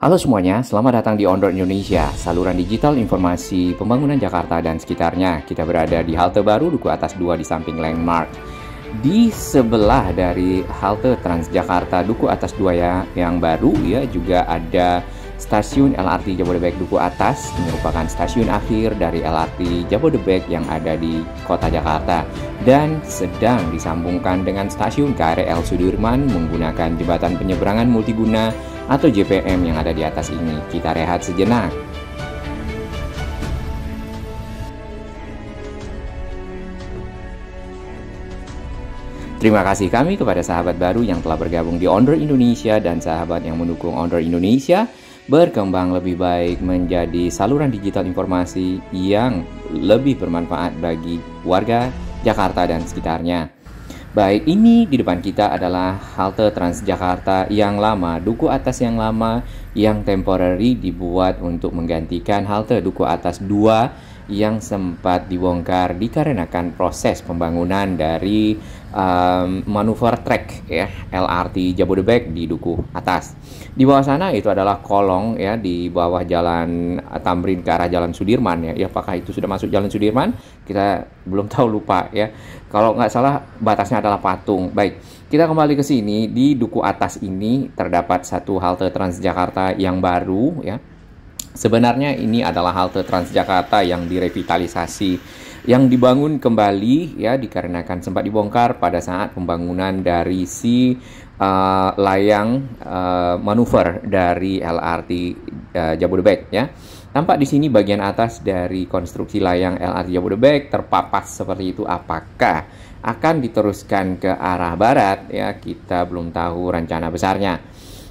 Halo semuanya, selamat datang di Ondor Indonesia, saluran digital informasi pembangunan Jakarta dan sekitarnya. Kita berada di halte baru Duku Atas 2 di samping Landmark. Di sebelah dari halte Transjakarta Duku Atas 2 ya, yang baru ya juga ada stasiun LRT Jabodebek Duku Atas merupakan stasiun akhir dari LRT Jabodebek yang ada di kota Jakarta dan sedang disambungkan dengan stasiun KRL Sudirman menggunakan jembatan penyeberangan multiguna atau JPM yang ada di atas ini. Kita rehat sejenak. Terima kasih kami kepada sahabat baru yang telah bergabung di Onder Indonesia dan sahabat yang mendukung Onder Indonesia berkembang lebih baik menjadi saluran digital informasi yang lebih bermanfaat bagi warga Jakarta dan sekitarnya. Baik, ini di depan kita adalah halte Transjakarta yang lama, duku atas yang lama yang temporary dibuat untuk menggantikan halte duku atas 2 yang sempat dibongkar dikarenakan proses pembangunan dari um, manuver track ya LRT Jabodebek di duku atas. Di bawah sana itu adalah kolong ya di bawah jalan Tamrin ke arah jalan Sudirman ya. ya apakah itu sudah masuk jalan Sudirman? Kita belum tahu lupa ya. Kalau nggak salah batasnya adalah patung. Baik, kita kembali ke sini di duku atas ini terdapat satu halte Transjakarta yang baru ya. Sebenarnya ini adalah halte Transjakarta yang direvitalisasi yang dibangun kembali ya dikarenakan sempat dibongkar pada saat pembangunan dari si uh, layang uh, manuver dari LRT uh, Jabodebek ya. Tampak di sini bagian atas dari konstruksi layang LRT Jabodebek terpapas seperti itu. Apakah akan diteruskan ke arah barat? Ya, kita belum tahu rencana besarnya.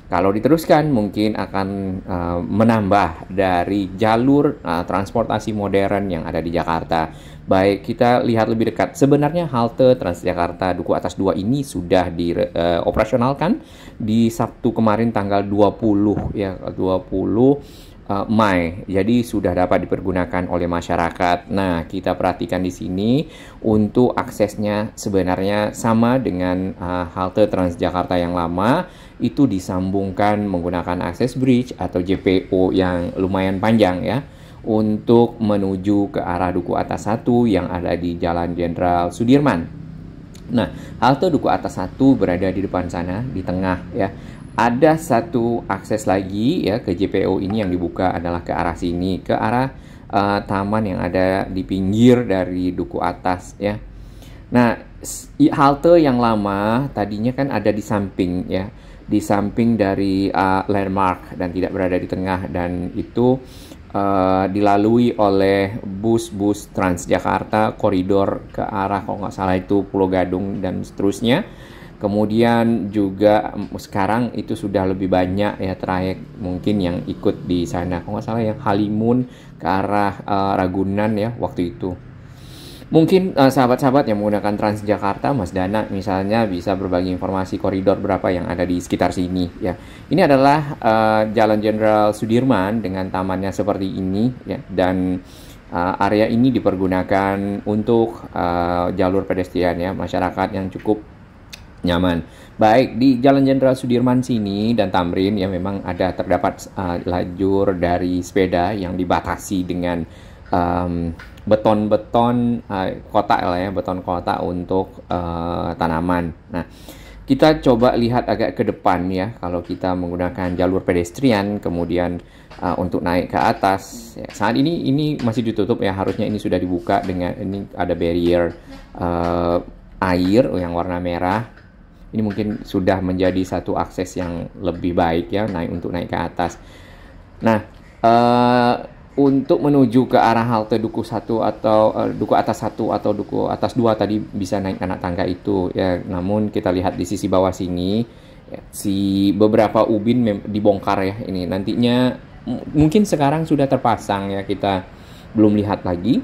Kalau diteruskan mungkin akan uh, menambah dari jalur uh, transportasi modern yang ada di Jakarta. Baik, kita lihat lebih dekat. Sebenarnya halte Transjakarta Duku Atas 2 ini sudah dioperasionalkan uh, di Sabtu kemarin tanggal 20 ya 20 uh, Mai. Jadi sudah dapat dipergunakan oleh masyarakat. Nah, kita perhatikan di sini untuk aksesnya sebenarnya sama dengan uh, halte Transjakarta yang lama itu disambungkan menggunakan akses bridge atau JPO yang lumayan panjang ya untuk menuju ke arah Duku Atas 1 yang ada di Jalan Jenderal Sudirman. Nah, halte Duku Atas 1 berada di depan sana, di tengah ya ada satu akses lagi ya ke JPO ini yang dibuka adalah ke arah sini, ke arah uh, taman yang ada di pinggir dari duku atas ya. Nah, halte yang lama tadinya kan ada di samping ya, di samping dari uh, landmark dan tidak berada di tengah dan itu uh, dilalui oleh bus-bus Transjakarta koridor ke arah kalau nggak salah itu Pulau Gadung dan seterusnya Kemudian juga sekarang itu sudah lebih banyak ya trayek mungkin yang ikut di sana. Kalau nggak salah yang Halimun ke arah uh, Ragunan ya waktu itu. Mungkin sahabat sahabat-sahabat yang menggunakan Transjakarta, Mas Dana misalnya bisa berbagi informasi koridor berapa yang ada di sekitar sini ya. Ini adalah uh, Jalan Jenderal Sudirman dengan tamannya seperti ini ya dan uh, area ini dipergunakan untuk uh, jalur pedestrian ya masyarakat yang cukup nyaman. Baik di Jalan Jenderal Sudirman sini dan Tamrin ya memang ada terdapat uh, lajur dari sepeda yang dibatasi dengan um, beton-beton uh, kotak lah ya, beton kotak untuk uh, tanaman. Nah, kita coba lihat agak ke depan ya kalau kita menggunakan jalur pedestrian kemudian uh, untuk naik ke atas. Ya, saat ini ini masih ditutup ya, harusnya ini sudah dibuka dengan ini ada barrier uh, air yang warna merah ini mungkin sudah menjadi satu akses yang lebih baik ya naik untuk naik ke atas. Nah, uh, untuk menuju ke arah halte duku satu atau uh, duku atas satu atau duku atas dua tadi bisa naik anak tangga itu ya. Namun kita lihat di sisi bawah sini si beberapa ubin dibongkar ya ini nantinya mungkin sekarang sudah terpasang ya kita belum lihat lagi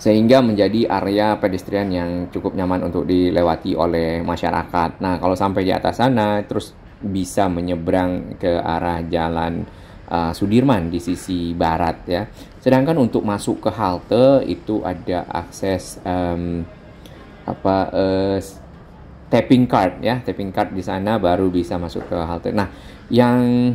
sehingga menjadi area pedestrian yang cukup nyaman untuk dilewati oleh masyarakat. Nah, kalau sampai di atas sana terus bisa menyeberang ke arah jalan uh, Sudirman di sisi barat ya. Sedangkan untuk masuk ke halte itu ada akses um, apa uh, tapping card ya, tapping card di sana baru bisa masuk ke halte. Nah, yang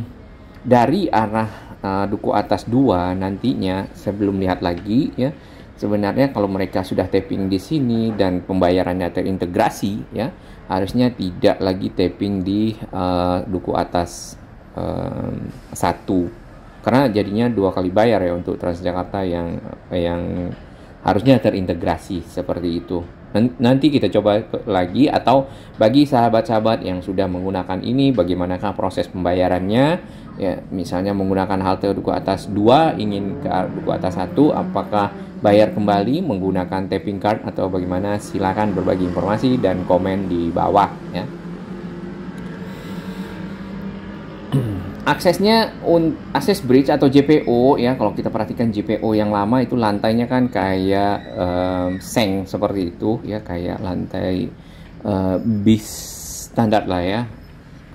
dari arah uh, duku atas dua nantinya sebelum lihat lagi ya sebenarnya kalau mereka sudah tapping di sini dan pembayarannya terintegrasi ya harusnya tidak lagi tapping di uh, duku atas uh, satu. Karena jadinya dua kali bayar ya untuk Transjakarta yang yang harusnya terintegrasi seperti itu. Nanti kita coba lagi atau bagi sahabat-sahabat yang sudah menggunakan ini bagaimanakah proses pembayarannya? Ya misalnya menggunakan halte duku atas 2 ingin ke duku atas satu apakah bayar kembali menggunakan tapping card atau bagaimana? Silakan berbagi informasi dan komen di bawah ya aksesnya un, akses bridge atau JPO ya kalau kita perhatikan JPO yang lama itu lantainya kan kayak um, seng seperti itu ya kayak lantai uh, bis standar lah ya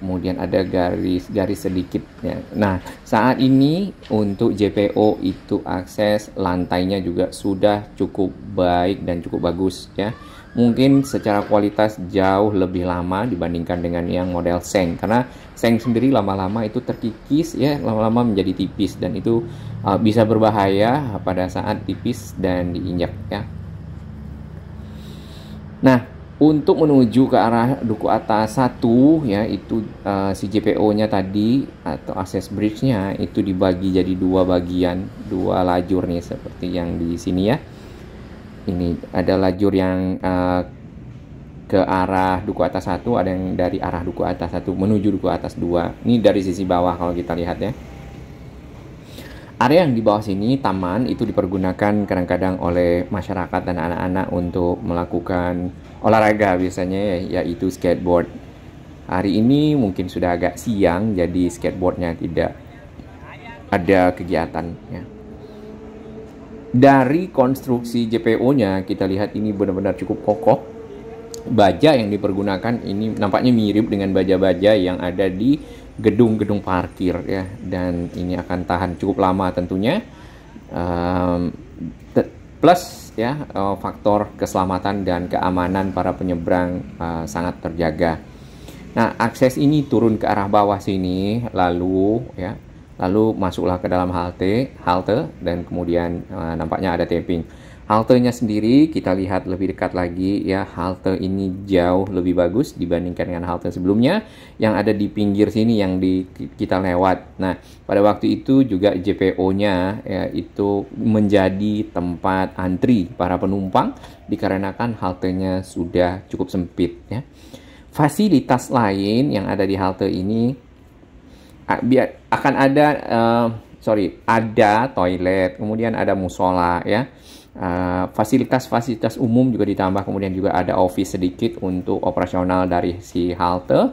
kemudian ada garis-garis sedikit ya. Nah saat ini untuk JPO itu akses lantainya juga sudah cukup baik dan cukup bagus ya mungkin secara kualitas jauh lebih lama dibandingkan dengan yang model seng. Karena seng sendiri lama-lama itu terkikis ya lama-lama menjadi tipis. Dan itu uh, bisa berbahaya pada saat tipis dan diinjak ya. Nah untuk menuju ke arah duku atas satu ya itu uh, si JPO-nya tadi atau akses bridge-nya itu dibagi jadi dua bagian dua lajur nih seperti yang di sini ya ini ada lajur yang uh, ke arah duku atas satu ada yang dari arah duku atas satu menuju duku atas dua. Ini dari sisi bawah kalau kita lihat ya. Area yang di bawah sini taman itu dipergunakan kadang-kadang oleh masyarakat dan anak-anak untuk melakukan olahraga biasanya ya, yaitu skateboard. Hari ini mungkin sudah agak siang jadi skateboardnya tidak ada kegiatan ya dari konstruksi JPO-nya kita lihat ini benar-benar cukup kokoh. Baja yang dipergunakan ini nampaknya mirip dengan baja-baja yang ada di gedung-gedung parkir ya dan ini akan tahan cukup lama tentunya. Um, plus ya uh, faktor keselamatan dan keamanan para penyeberang uh, sangat terjaga. Nah, akses ini turun ke arah bawah sini lalu ya lalu masuklah ke dalam halte halte dan kemudian uh, nampaknya ada tapping. Haltenya sendiri kita lihat lebih dekat lagi ya halte ini jauh lebih bagus dibandingkan dengan halte sebelumnya yang ada di pinggir sini yang di kita lewat. Nah pada waktu itu juga JPO-nya ya, itu menjadi tempat antri para penumpang dikarenakan haltenya sudah cukup sempit ya. Fasilitas lain yang ada di halte ini akan ada uh, sorry ada toilet kemudian ada musola ya. Fasilitas-fasilitas uh, umum juga ditambah kemudian juga ada office sedikit untuk operasional dari si halte.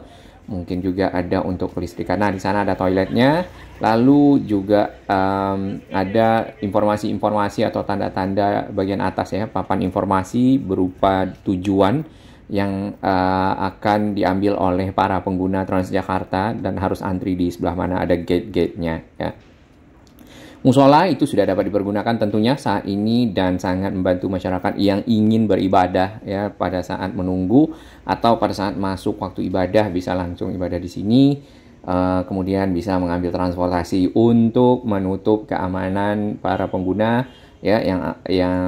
Mungkin juga ada untuk kelistrikan. Nah di sana ada toiletnya. Lalu juga um, ada informasi-informasi atau tanda-tanda bagian atas ya papan informasi berupa tujuan yang uh, akan diambil oleh para pengguna Transjakarta dan harus antri di sebelah mana ada gate-gate-nya ya. Musola itu sudah dapat dipergunakan tentunya saat ini dan sangat membantu masyarakat yang ingin beribadah ya pada saat menunggu atau pada saat masuk waktu ibadah bisa langsung ibadah di sini. Uh, kemudian bisa mengambil transportasi untuk menutup keamanan para pengguna ya yang yang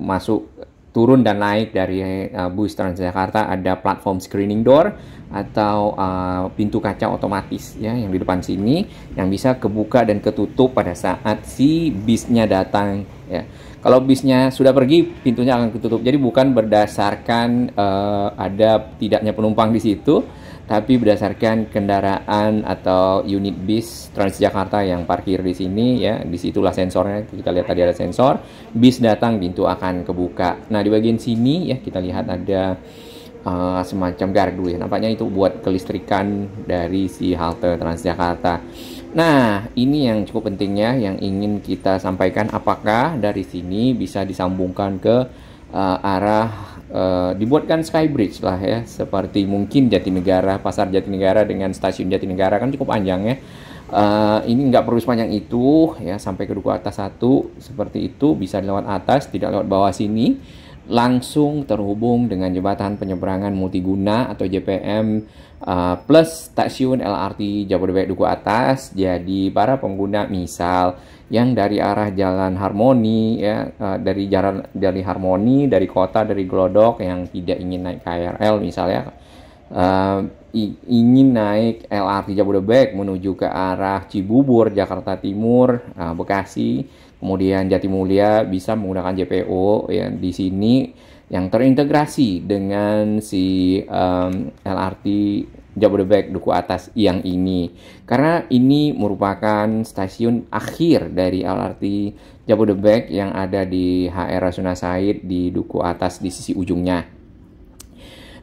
masuk turun dan naik dari uh, bus Transjakarta ada platform screening door atau uh, pintu kaca otomatis ya yang di depan sini yang bisa kebuka dan ketutup pada saat si bisnya datang ya. Kalau bisnya sudah pergi, pintunya akan ketutup. Jadi bukan berdasarkan uh, ada tidaknya penumpang di situ, tapi berdasarkan kendaraan atau unit bis Transjakarta yang parkir di sini ya di situlah sensornya. Kita lihat tadi ada sensor bis datang pintu akan kebuka. Nah di bagian sini ya kita lihat ada uh, semacam gardu ya. Nampaknya itu buat kelistrikan dari si halte Transjakarta. Nah ini yang cukup pentingnya yang ingin kita sampaikan apakah dari sini bisa disambungkan ke uh, arah uh, dibuatkan skybridge lah ya seperti mungkin Jatinegara pasar Jatinegara dengan stasiun Jatinegara kan cukup panjang ya uh, ini nggak perlu sepanjang itu ya sampai ke duku atas satu seperti itu bisa lewat atas tidak lewat bawah sini langsung terhubung dengan jembatan penyeberangan multiguna atau JPM uh, plus stasiun LRT Jabodebek Duku Atas. Jadi para pengguna misal yang dari arah Jalan Harmoni ya uh, dari jalan dari Harmoni dari kota dari Glodok yang tidak ingin naik KRL misalnya uh, ingin naik LRT Jabodebek menuju ke arah Cibubur Jakarta Timur uh, Bekasi kemudian Jatimulya bisa menggunakan JPO ya di sini yang terintegrasi dengan si um, LRT Jabodebek Duku Atas yang ini karena ini merupakan stasiun akhir dari LRT Jabodebek yang ada di HR Rasuna Said di Duku Atas di sisi ujungnya.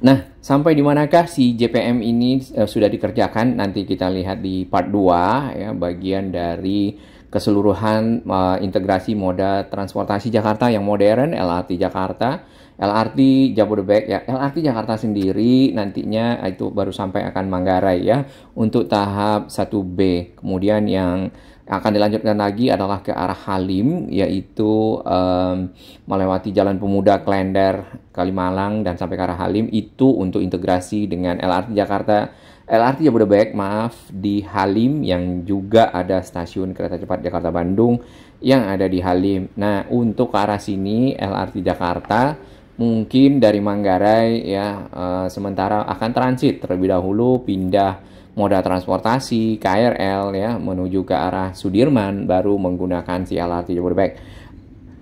Nah, sampai di manakah si JPM ini uh, sudah dikerjakan? Nanti kita lihat di part 2 ya, bagian dari keseluruhan uh, integrasi moda transportasi Jakarta yang modern LRT Jakarta. LRT Jabodebek ya LRT Jakarta sendiri nantinya itu baru sampai akan Manggarai ya untuk tahap 1B kemudian yang akan dilanjutkan lagi adalah ke arah Halim yaitu um, melewati Jalan Pemuda Klender Kalimalang dan sampai ke arah Halim. Itu untuk integrasi dengan LRT Jakarta LRT Jabodebek, maaf, di Halim yang juga ada stasiun kereta cepat Jakarta Bandung yang ada di Halim. Nah, untuk ke arah sini LRT Jakarta mungkin dari Manggarai ya uh, sementara akan transit terlebih dahulu pindah moda transportasi KRL ya menuju ke arah Sudirman baru menggunakan si LRT Jabodebek.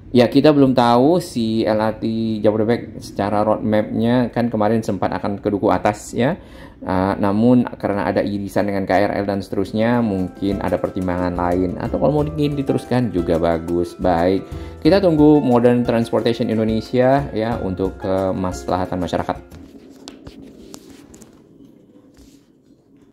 Ya kita belum tahu si LRT Jabodebek secara roadmapnya kan kemarin sempat akan ke duku atas ya. Uh, namun karena ada irisan dengan KRL dan seterusnya mungkin ada pertimbangan lain atau kalau mau ingin diteruskan juga bagus. Baik kita tunggu modern transportation Indonesia ya untuk kemaslahatan masyarakat.